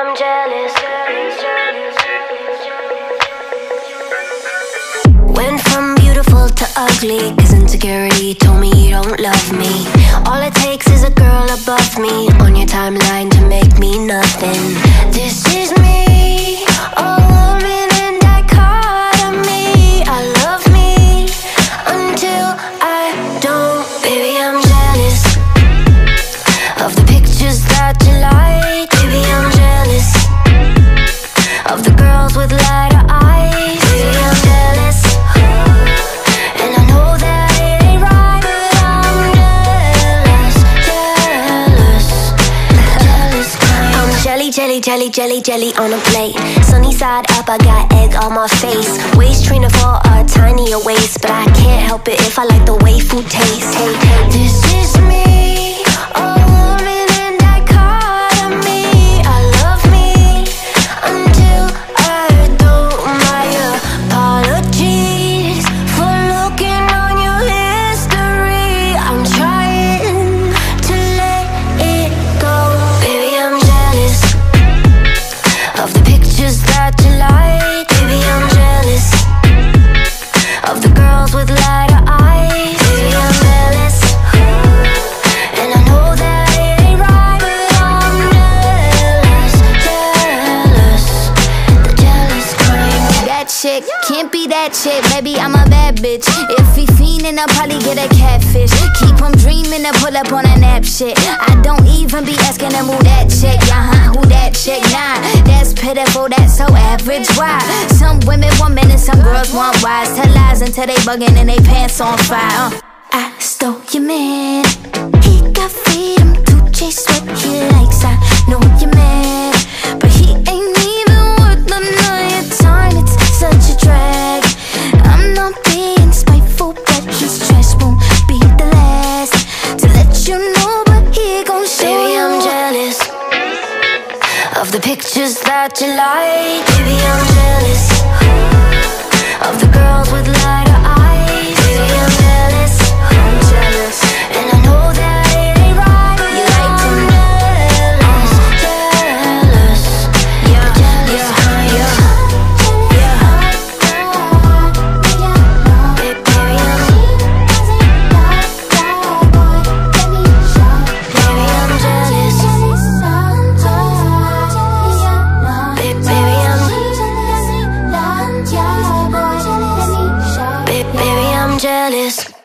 I'm jealous. Went from beautiful to ugly, cause insecurity told me you don't love me. All it takes is jelly, jelly, jelly, jelly, on a plate. Sunny side up, I got egg on my face. Waist trainer for a tinier waist, but I can't help it if I like the way food tastes. Hey, this is me, chick can't be that chick, baby. I'm a bad bitch. If he fiendin', I'll probably get a catfish. Keep him dreamin' to pull up on a nap shit. I don't even be asking him who that chick, uh huh, who that chick, nah. That's pitiful, that's so average. Why? Some women want men and some girls want wise. Tell lies until they buggin' and they pants on fire. Uh. I stole your man. He of the pictures that you like. Baby, I'm jealous baby,